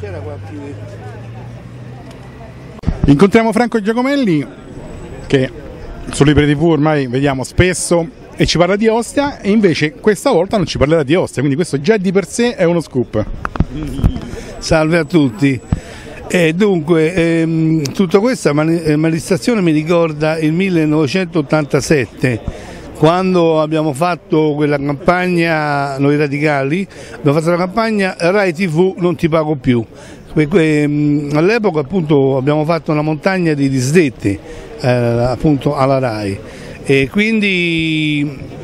c'era qualche... Incontriamo Franco Giacomelli che su Libre TV ormai vediamo spesso e ci parla di Ostia e invece questa volta non ci parlerà di Ostia, quindi questo già di per sé è uno scoop. Salve a tutti. E dunque, ehm, tutta questa eh, manifestazione mi ricorda il 1987, quando abbiamo fatto quella campagna, noi radicali, abbiamo fatto la campagna Rai TV non ti pago più. Ehm, All'epoca abbiamo fatto una montagna di disdetti eh, alla Rai e quindi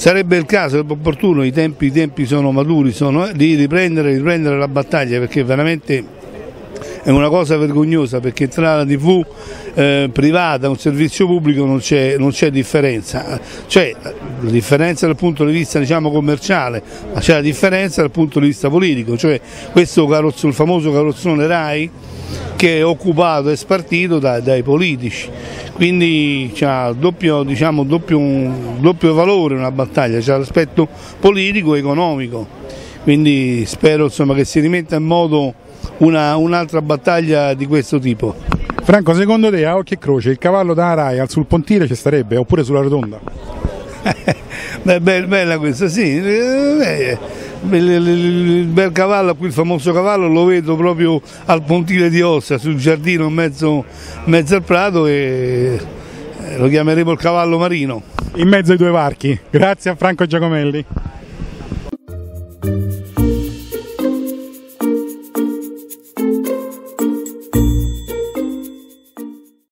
Sarebbe il caso, sarebbe opportuno, i tempi, i tempi sono maturi, sono, eh, di riprendere, riprendere la battaglia perché veramente è una cosa vergognosa perché tra la TV eh, privata e un servizio pubblico non c'è, differenza, c'è la differenza dal punto di vista diciamo, commerciale, ma c'è la differenza dal punto di vista politico, cioè questo carrozzo, il famoso carrozzone RAI che è occupato e spartito da- dai politici, quindi ha doppio, diciamo, doppio, doppio valore una battaglia, c'è l'aspetto politico e economico, quindi spero insomma, che si rimetta in moto una- un'altra battaglia di questo tipo. Franco, secondo te a occhio e croce il cavallo da Rai al- sul pontile ci starebbe oppure sulla rotonda? Beh, be- bella questa, sì. Eh, il, bel cavallo, qui il famoso cavallo, lo vedo proprio al pontile di Ossa, sul giardino in mezzo, mezzo al prato e eh, lo chiameremo il cavallo marino. In mezzo ai due varchi. Grazie a Franco Giacomelli.